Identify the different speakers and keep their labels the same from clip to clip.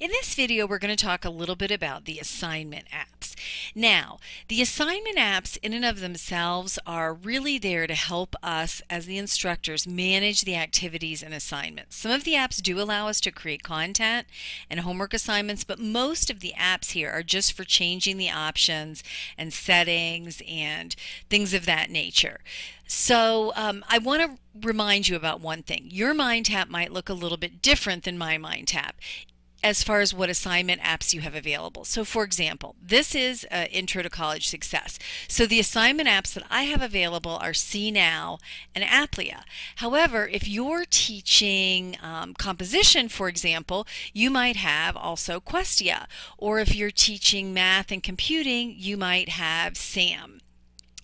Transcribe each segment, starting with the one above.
Speaker 1: In this video, we're going to talk a little bit about the assignment apps. Now, the assignment apps in and of themselves are really there to help us as the instructors manage the activities and assignments. Some of the apps do allow us to create content and homework assignments, but most of the apps here are just for changing the options and settings and things of that nature. So um, I want to remind you about one thing. Your MindTap might look a little bit different than my MindTap as far as what assignment apps you have available. So for example, this is uh, Intro to College Success. So the assignment apps that I have available are CNow and Aplia. However, if you're teaching um, composition, for example, you might have also Questia. Or if you're teaching math and computing, you might have SAM.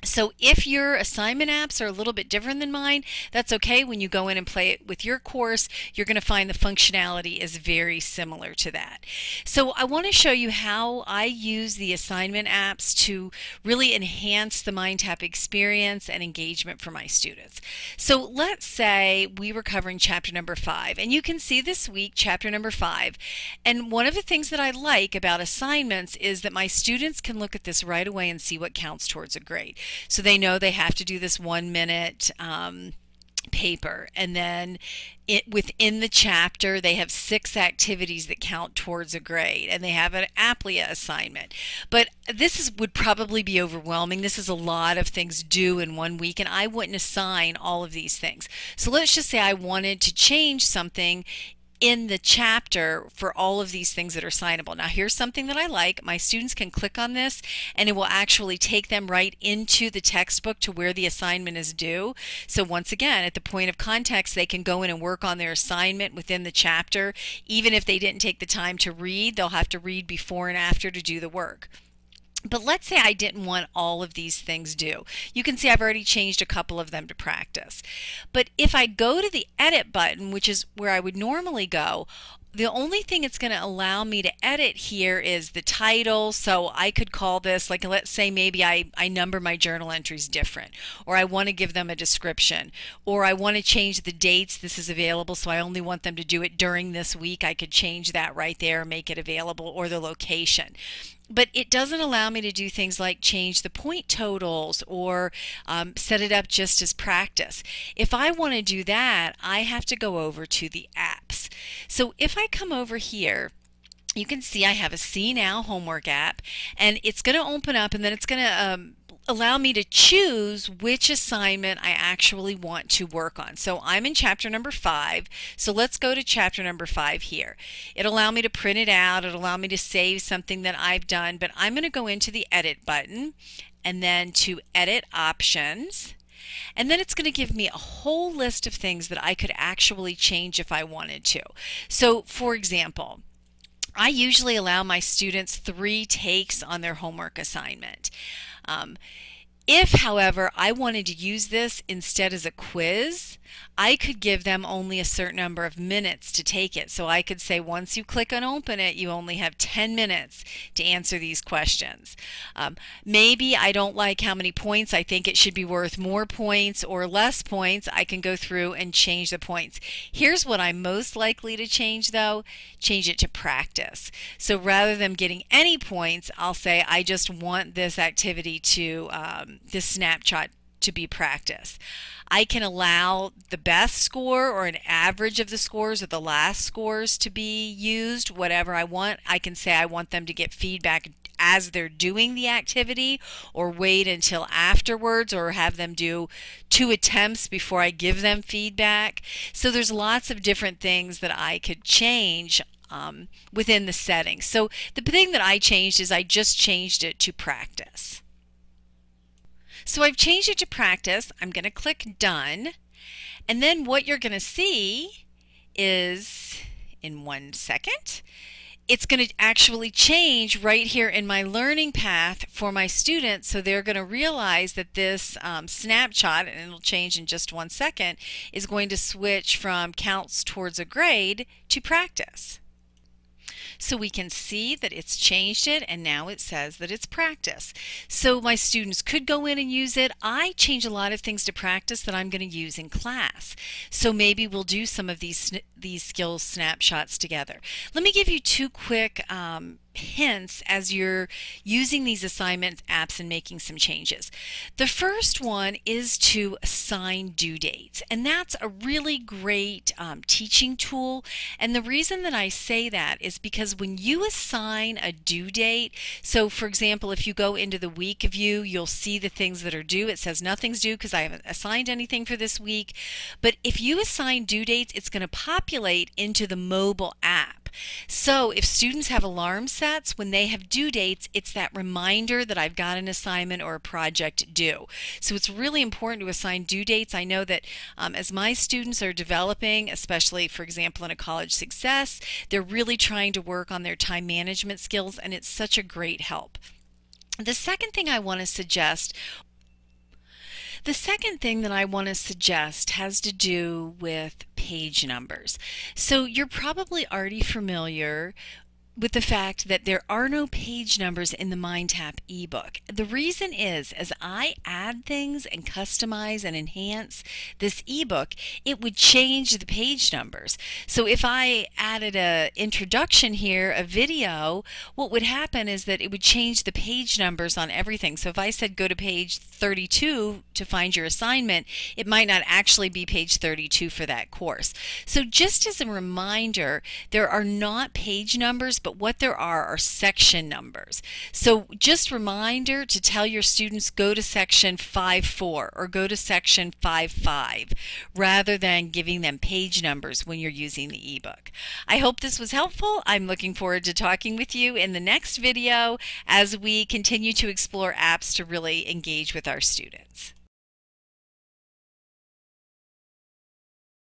Speaker 1: So if your assignment apps are a little bit different than mine, that's okay. When you go in and play it with your course, you're going to find the functionality is very similar to that. So I want to show you how I use the assignment apps to really enhance the MindTap experience and engagement for my students. So let's say we were covering chapter number five, and you can see this week chapter number five. And one of the things that I like about assignments is that my students can look at this right away and see what counts towards a grade. So they know they have to do this one minute um, paper. And then it within the chapter they have six activities that count towards a grade and they have an Aplia assignment. But this is would probably be overwhelming. This is a lot of things due in one week and i wouldn't assign all of these things. So let's just say i wanted to change something in the chapter for all of these things that are signable. Now here's something that I like. My students can click on this and it will actually take them right into the textbook to where the assignment is due. So once again, at the point of context, they can go in and work on their assignment within the chapter. Even if they didn't take the time to read, they'll have to read before and after to do the work. But let's say I didn't want all of these things due. You can see I've already changed a couple of them to practice. But if I go to the edit button, which is where I would normally go, the only thing it's going to allow me to edit here is the title. So I could call this, like let's say maybe I, I number my journal entries different, or I want to give them a description, or I want to change the dates this is available, so I only want them to do it during this week. I could change that right there, make it available, or the location but it doesn't allow me to do things like change the point totals or um, set it up just as practice. If I want to do that, I have to go over to the apps. So if I come over here, you can see I have a CNow homework app and it's going to open up and then it's going to um, allow me to choose which assignment I actually want to work on. So I'm in chapter number five. So let's go to chapter number five here. It'll allow me to print it out. It'll allow me to save something that I've done, but I'm going to go into the edit button and then to edit options. And then it's going to give me a whole list of things that I could actually change if I wanted to. So for example, I usually allow my students three takes on their homework assignment. Um, if, however, I wanted to use this instead as a quiz, I could give them only a certain number of minutes to take it. So I could say once you click on open it, you only have 10 minutes to answer these questions. Um, maybe I don't like how many points. I think it should be worth more points or less points. I can go through and change the points. Here's what I'm most likely to change though. Change it to practice. So rather than getting any points, I'll say I just want this activity to, um, this snapshot to be practice. I can allow the best score or an average of the scores or the last scores to be used, whatever I want. I can say I want them to get feedback as they're doing the activity or wait until afterwards or have them do two attempts before I give them feedback. So there's lots of different things that I could change um, within the settings. So the thing that I changed is I just changed it to practice. So I've changed it to practice. I'm going to click done. And then what you're going to see is in one second, it's going to actually change right here in my learning path for my students. So they're going to realize that this um, snapshot, and it'll change in just one second, is going to switch from counts towards a grade to practice. So we can see that it's changed it and now it says that it's practice. So my students could go in and use it. I change a lot of things to practice that I'm going to use in class. So maybe we'll do some of these these skills snapshots together. Let me give you two quick um, hints as you're using these assignment apps and making some changes. The first one is to assign due dates, and that's a really great um, teaching tool. And the reason that I say that is because when you assign a due date, so for example, if you go into the week view, you'll see the things that are due. It says nothing's due because I haven't assigned anything for this week. But if you assign due dates, it's going to populate into the mobile app. So if students have alarm sets, when they have due dates, it's that reminder that I've got an assignment or a project due. So it's really important to assign due dates. I know that um, as my students are developing, especially for example in a college success, they're really trying to work on their time management skills and it's such a great help. The second thing I want to suggest the second thing that I want to suggest has to do with page numbers. So you're probably already familiar with the fact that there are no page numbers in the MindTap ebook. The reason is as I add things and customize and enhance this ebook, it would change the page numbers. So if I added a introduction here, a video, what would happen is that it would change the page numbers on everything. So if I said go to page 32 to find your assignment, it might not actually be page 32 for that course. So just as a reminder, there are not page numbers but what there are are section numbers. So just reminder to tell your students go to section 5.4 or go to section 5.5 rather than giving them page numbers when you're using the ebook. I hope this was helpful. I'm looking forward to talking with you in the next video as we continue to explore apps to really engage with our students.